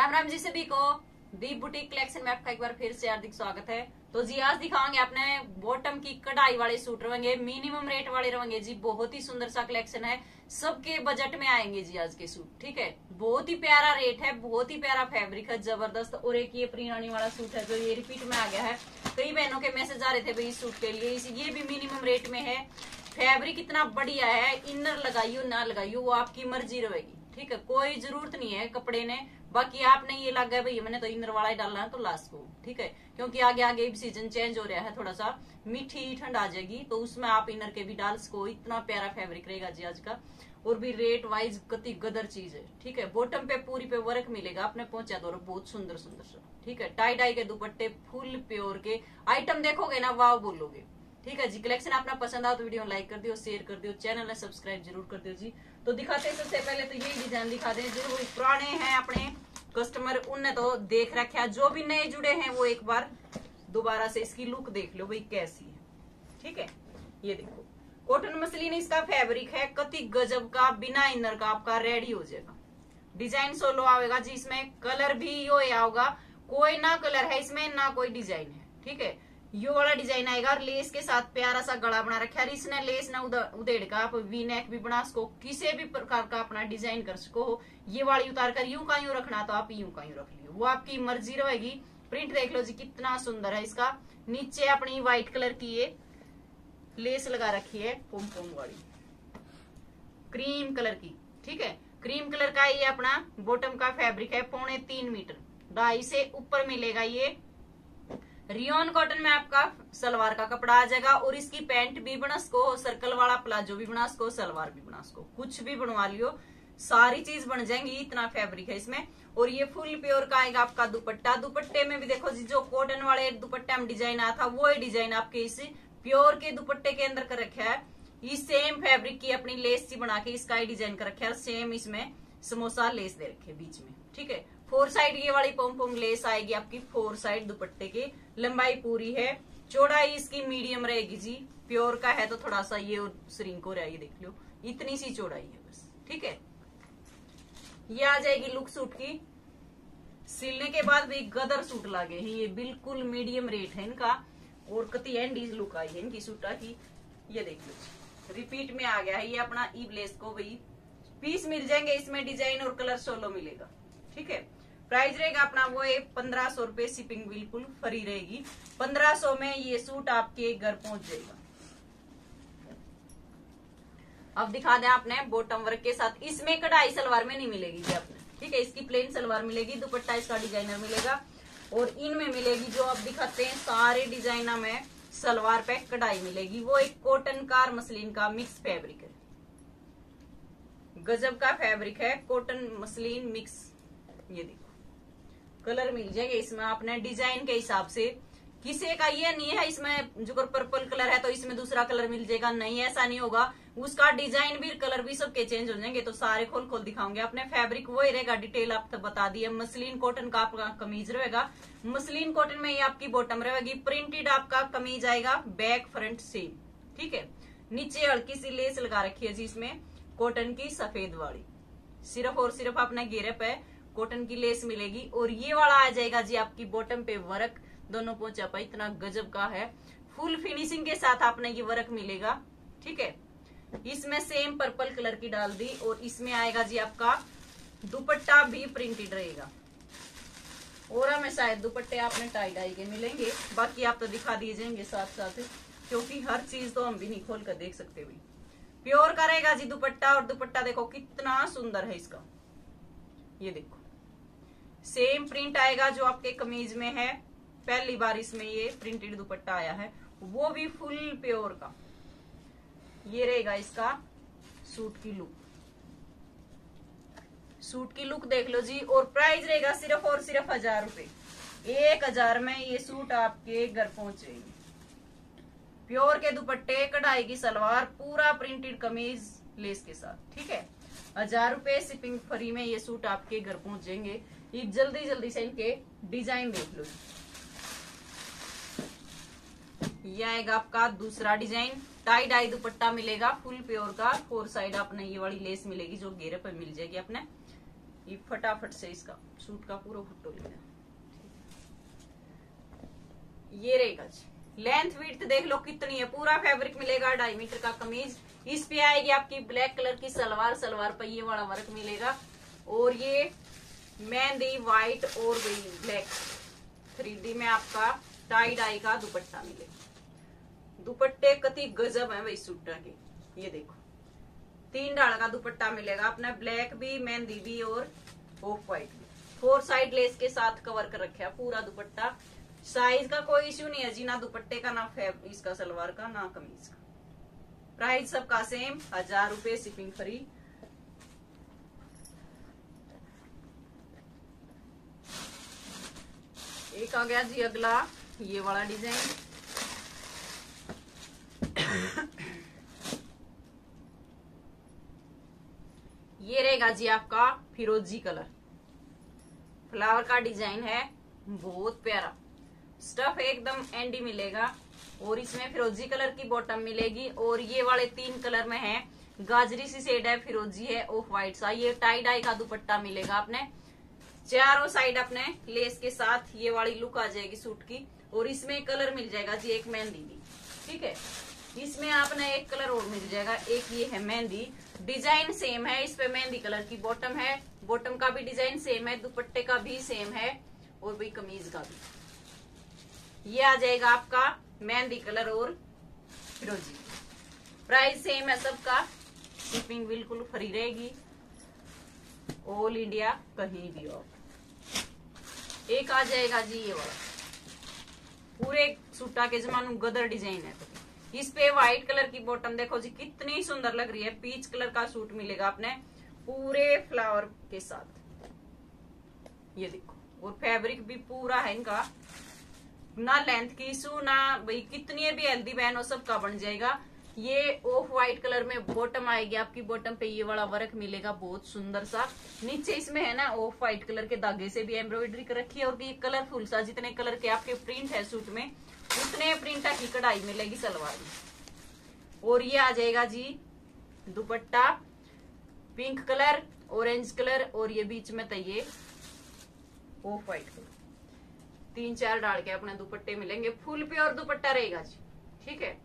राम राम जी सभी को। दीप boutique collection में आपका एक बार फिर से हार्दिक स्वागत है। तो जी, आज दिखाएँगे अपने बॉटम की कढ़ाई वाले सूट रहेंगे मिनिमम रेट वाले रहेंगे जी, बहुत ही सुंदर सा कलेक्शन है। सबके बजट में आएँगे जी आज के सूट ठीक है? बहुत ही प्यारा रेट है, बहुत ही प्यारा फैब्रिक है, ज़बरदस्त। और एक ये प्रियाणी वाला सूट है जो ये रिपीट में आ गया है। कई बहनों के मैसेज आ रहे थे भाई इस सूट के लिए। ये भी मिनिमम रेट में है। फैब्रिक इतना बढ़िया है इनर लगाइयो, ना लगाइयो, वो आपकी मर्ज़ी रहेगी, ठीक है? कोई ज़रूरत नहीं है कपड़े ने। बाकी आपने ये लग गया भैया, मैंने तो इनर वाला ही डालना है तो लास्ट को, ठीक है? क्योंकि आगे आगे सीज़न चेंज हो रहा है थोड़ा सा। मीठी ठंड आ जाएगी तो उसमें आप इनर के भी डाल सको। इतना प्यारा फैब्रिक रहेगा जी आज का। और भी रेट वाइज कति गदर चीज़ है, ठीक है? बॉटम पे पूरी पे वर्क मिलेगा, आपने पहुँचा दो बहुत सुंदर सुंदर सा, ठीक है? टाई डाई के दुपट्टे फुल प्योर के। आइटम देखोगे ना वाव बोलोगे, ठीक है जी? कलेक्शन अपना पसंद आओ तो वीडियो लाइक कर दियो शेयर कर दियो चैनल ने सब्सक्राइब ज़रूर कर दियो जी। तो दिखाते हैं सबसे पहले तो यही डिज़ाइन दिखा दें, जो पुराने हैं अपने। कस्टमर उनने तो देख रखा जो भी नए जुड़े हैं वो एक बार दोबारा से इसकी लुक देख लो भाई कैसी है। ठीक है? ये देखो। कॉटन मसलिन इसका फैब्रिक है, कति गजब का, बिना इनर का, आपका रेडी हो जाएगा। डिज़ाइन सोलो आएगा जिसमें कलर भी यो होगा, कोई ना कलर है, इसमें ना कोई डिज़ाइन है। ठीक है? यो वाला डिज़ाइन आएगा और लेस के साथ प्यारा सा गला बना रखा है इसने लेस ना उधेड़ का, आप वी नेक भी बना सको, किसी भी प्रकार का अपना डिज़ाइन कर सको ये वाली उतार कर यूँ का यूँ रखना तो आप यूँ का यूँ रख लियो। वो आपकी मर्ज़ी रहेगी। प्रिंट देख लो जी, कितना सुंदर है इसका। नीचे अपनी व्हाइट कलर की ये लेस लगा रखी है, पोम पोम वाली। क्रीम कलर की, ठीक है? क्रीम कलर का ये अपना बॉटम का फैब्रिक है, पौने तीन मीटर। ढाई से ऊपर मिलेगा ये। रियोन कॉटन में आपका सलवार का कपड़ा आ जाएगा और इसकी पैंट भी बना सको सर्कल वाला प्लाजो भी बना सको सलवार भी बना सको कुछ भी बनवा लियो, सारी चीज़ बन जाएँगी, इतना फैब्रिक है इसमें। और ये फुल प्योर का आएगा आपका दुपट्टा। दुपट्टे में भी देखो जी, जो कॉटन वाले दुपट्टे में डिज़ाइन आया था, वो डिज़ाइन आपके इस प्योर के दुपट्टे के अंदर कर रखा है। ये सेम फैब्रिक की अपनी लेस सी बना के इसका डिज़ाइन कर रखा है सेम इसमें। समोसा, लेस दे रखे बीच में, ठीक है? फोर साइड ये वाली पोम पोम लेस आएगी आपकी फोर साइड दुपट्टे की। लंबाई पूरी है, चौड़ाई इसकी मीडियम रहेगी जी, प्योर का है तो थोड़ा सा ये श्रिंक हो देख लो, इतनी सी चौड़ाई है बस, ठीक है? ये आ जाएगी लुक सूट की। सिलने के बाद भी गदर सूट लागे हैं, ये बिल्कुल मीडियम रेट है इनका, और कति एंड लुक आई है इनकी सूटा की। ये देख लो रिपीट में आ गया है, ये अपना ई ब्लेस को भाई पीस मिल जाएँगे, इसमें डिज़ाइन और कलर सोलो मिलेगा। ठीक है? प्राइस रहेगा अपना वो पंद्रह सौ रुपये शिपिंग बिल्कुल फ्री रहेगी। पंद्रह सौ में ये सूट आपके घर पहुँच जाएगा। अब दिखा दें आपने बॉटम वर्क के साथ। इसमें कढ़ाई सलवार में नहीं मिलेगी जी आपने। ठीक है? इसकी प्लेन सलवार मिलेगी, दुपट्टा इसका डिज़ाइनर मिलेगा। और इनमें मिलेगी जो आप दिखाते हैं, सारे डिज़ाइनर में सलवार पे कढ़ाई मिलेगी। वो एक कॉटन कार मसलिन का मिक्स फैब्रिक है। गजब का फैब्रिक है कॉटन मसलिन मिक्स ये देखो। कलर मिल जाएँगे इसमें आपने डिज़ाइन के हिसाब से। किसी का ये नहीं है, इसमें जो पर्पल कलर है तो इसमें दूसरा कलर मिल जाएगा। नहीं, ऐसा नहीं होगा। उसका डिज़ाइन भी कलर भी सबके चेंज हो जाएँगे तो सारे खोल खोल दिखाऊँगे। अपने फैब्रिक वही रहेगा डिटेल आप तो बता दिए। मसलिन कॉटन का आपका कमीज रहेगा। मसलिन कॉटन में ये आपकी बॉटम रहेगी। प्रिंटेड आपका कमीज आएगा बैक फ्रंट सेम ठीक है? नीचे हल्की सी लेस लगा रखी है जी इसमें। कॉटन की सफ़ेद वाली। सिर्फ़ और सिर्फ़ अपने गिरप पे कॉटन की लेस मिलेगी। और ये वाला आ जाएगा जी आपकी बॉटम पे वर्क। दोनों पोचा पा इतना गजब का है। फुल फिनिशिंग के साथ आपने ये वर्क मिलेगा। ठीक है? इसमें सेम पर्पल कलर की डाल दी और इसमें आएगा जी आपका दुपट्टा भी प्रिंटेड रहेगा। और हमें शायद दुपट्टे आपने टाई डाई के मिलेंगे। बाकी आप तो दिखा दिए जाएँगे साथ साथ क्योंकि हर चीज़ तो हम भी नहीं खोल कर देख सकते भी प्योर का रहेगा जी दुपट्टा, और दुपट्टा देखो कितना सुंदर है इसका। ये देखो। सेम प्रिंट आएगा जो आपके कमीज में है। पहली बार इसमें ये प्रिंटेड दुपट्टा आया है। वो भी फुल प्योर का। ये रहेगा इसका सूट की लुक सूट की लुक देख लो जी, और प्राइस रहेगा सिर्फ़ और सिर्फ़ हज़ार रुपए। एक हज़ार में ये सूट आपके घर पहुंचेगी प्योर के दुपट्टे, कढ़ाई की सलवार, पूरा प्रिंटेड कमीज लेस के साथ, ठीक है? हज़ार रुपए शिपिंग फ्री में ये सूट आपके घर पहुँच जाएँगे ये जल्दी जल्दी से इनके डिज़ाइन देख लो। ये आएगा आपका दूसरा डिज़ाइन टाई डाई दुपट्टा मिलेगा फुल प्योर का। फोर साइड अपने ये वाली लेस मिलेगी जो घेरे पर मिल जाएगी अपने। ये फटाफट से इसका सूट का पूरा फुट्टो लेना। ये रहेगा जी लेंथ विड्थ देख लो कितनी है। पूरा फैब्रिक मिलेगा, ढाई मीटर का कमीज। इस पे आएगी आपकी ब्लैक कलर की सलवार सलवार पहिए वाला वर्क मिलेगा। और ये मेहंदी व्हाइट और ब्लैक थ्री में आपका टाई डाई का दुपट्टा मिलेगा। दुपट्टे कति गजब है भाई सूटा के ये देखो। तीन डाल का दुपट्टा मिलेगा। अपना ब्लैक भी, मेहंदी भी और ऑफ़ व्हाइट भी। फोर साइड लेस के साथ कवर कर रखे पूरा दुपट्टा। साइज़ का कोई इश्यू नहीं है जी, ना दुपट्टे का, ना फैब इसका सलवार का, ना कमीज का। प्राइस सबका सेम हज़ार रुपए शिपिंग फ्री एक आ गया जी अगला, ये वाला डिज़ाइन ये रहेगा जी आपका फिरोजी कलर। फ्लावर का डिज़ाइन है, बहुत प्यारा। स्टफ़ एकदम एंडी मिलेगा। और इसमें फिरोजी कलर की बॉटम मिलेगी। और ये वाले तीन कलर में है। गाजरी सी सेड है फिरोजी है ऑफ़ व्हाइट सा ये टाई डाई का दुपट्टा मिलेगा आपने। चारों साइड अपने लेस के साथ ये वाली लुक आ जाएगी सूट की। और इसमें कलर मिल जाएगा जी, एक मेहंदी भी ठीक है? इसमें आपने एक कलर और मिल जाएगा। एक ये है मेहंदी। डिज़ाइन सेम है, इस पे मेहंदी कलर की बॉटम है। बॉटम का भी डिज़ाइन सेम है, दुपट्टे का भी सेम है। और भी कमीज का भी। ये आ जाएगा आपका मेहंदी कलर और फिरोजी। प्राइस सेम है सबका। शिपिंग बिल्कुल फ्री रहेगी। ऑल इंडिया कहीं भी हो। एक आ जाएगा जी ये वाला। पूरे सूटा के जमानू गदर डिज़ाइन है। तो इस पे व्हाइट कलर की बॉटम देखो जी, कितनी सुंदर लग रही है। पीच कलर का सूट मिलेगा आपने पूरे फ्लावर के साथ। ये देखो, और फैब्रिक भी पूरा है इनका। ना लेंथ की इशू ना भाई कितनी भी हेल्दी बहन हो, सबका बन जाएगा। ये ऑफ़ व्हाइट कलर में बॉटम आएगी, आपकी बॉटम पे ये वाला वर्क मिलेगा बहुत सुंदर सा। नीचे इसमें है ना ऑफ़ व्हाइट कलर के धागे से भी एम्ब्रॉयडरी कर रखी है और ये कलरफुल सा, जितने कलर के आपके प्रिंट है सूट में, उतने प्रिंट की कढ़ाई मिलेगी सलवार में। और ये आ जाएगा जी, dupatta pink colour orange colour और ये बीच में तय ऑफ़ व्हाइट कलर तीन चार डाल के अपने दुपट्टे मिलेंगे। फुल पे और दुपट्टा रहेगा जी। ठीक है?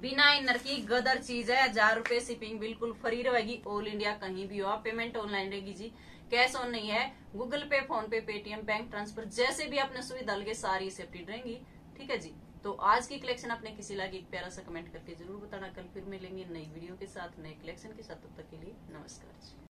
बिना इनर की गदर चीज़ है। हज़ार रुपए शिपिंग बिल्कुल फ्री रहेगी। ऑल इंडिया कहीं भी हो आप पेमेंट ऑनलाइन रहेगी जी। कैश ऑन नहीं है। गूगल पे फ़ोन पे पेटीएम बैंक ट्रांसफ़र जैसे भी अपने सुविधा लगे सारी सेफ्टी रहेंगी। ठीक है जी? तो आज की कलेक्शन अपने किसी लागे एक प्यारा सा कमेंट करके ज़रूर बताना। कल फिर मिलेंगे नई वीडियो के साथ, नए कलेक्शन के साथ। तब तक के लिए नमस्कार जी।